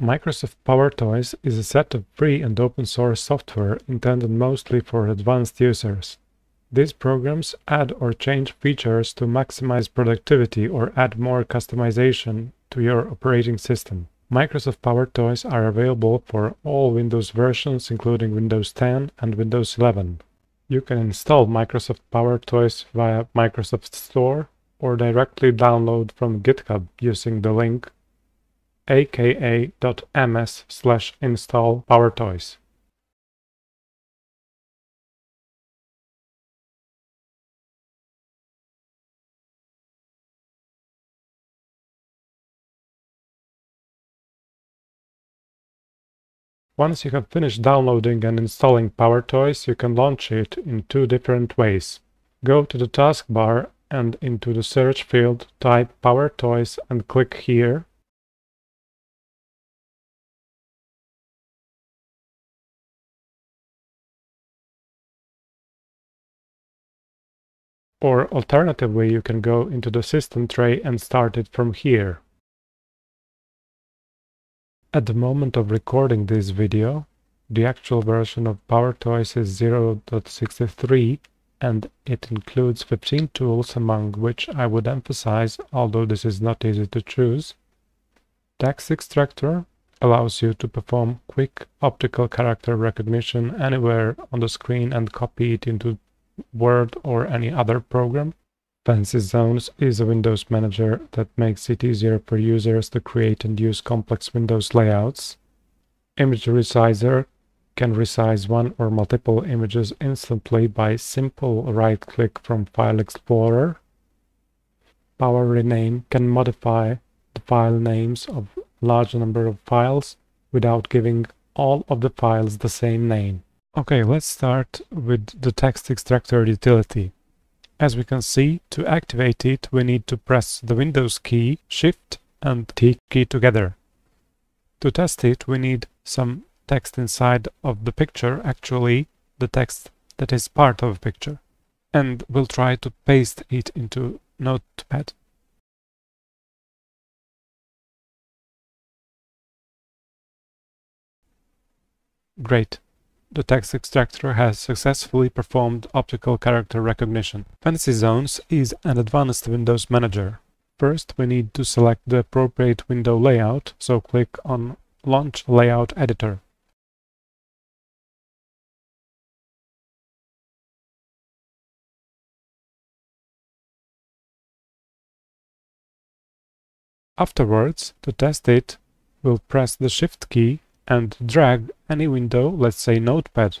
Microsoft PowerToys is a set of free and open source software intended mostly for advanced users. These programs add or change features to maximize productivity or add more customization to your operating system. Microsoft PowerToys are available for all Windows versions including Windows 10 and Windows 11. You can install Microsoft PowerToys via Microsoft Store or directly download from GitHub using the link aka.ms slash install PowerToys. Once you have finished downloading and installing PowerToys, you can launch it in two different ways. Go to the taskbar and into the search field type PowerToys and click here Or alternatively, you can go into the system tray and start it from here. At the moment of recording this video, the actual version of PowerToys is 0.63 and it includes 15 tools among which I would emphasize, although this is not easy to choose. Text Extractor allows you to perform quick optical character recognition anywhere on the screen and copy it into Word or any other program. Fancy Zones is a Windows manager that makes it easier for users to create and use complex Windows layouts. Image Resizer can resize one or multiple images instantly by simple right-click from File Explorer. Power Rename can modify the file names of large number of files without giving all of the files the same name. Okay, let's start with the text extractor utility. As we can see, to activate it, we need to press the Windows key, Shift and T key together. To test it, we need some text inside of the picture, actually the text that is part of a picture. And we'll try to paste it into Notepad. Great the text extractor has successfully performed optical character recognition. Fancy Zones is an advanced Windows manager. First, we need to select the appropriate window layout, so click on Launch Layout Editor. Afterwards, to test it, we'll press the Shift key and drag any window, let's say Notepad.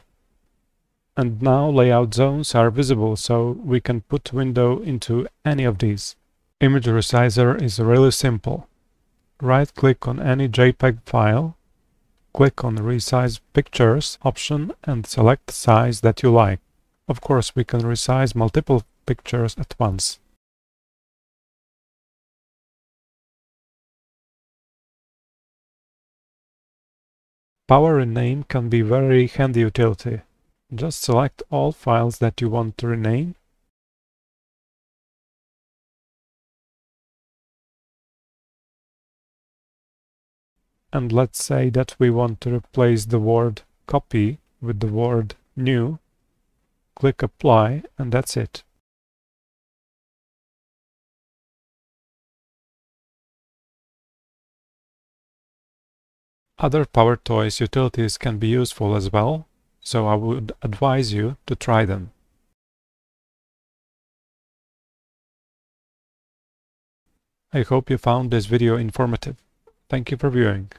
And now layout zones are visible, so we can put window into any of these. Image resizer is really simple. Right click on any JPEG file, click on resize pictures option and select size that you like. Of course, we can resize multiple pictures at once. Power rename can be very handy utility. Just select all files that you want to rename and let's say that we want to replace the word copy with the word new, click apply and that's it. Other PowerToys utilities can be useful as well, so I would advise you to try them. I hope you found this video informative. Thank you for viewing.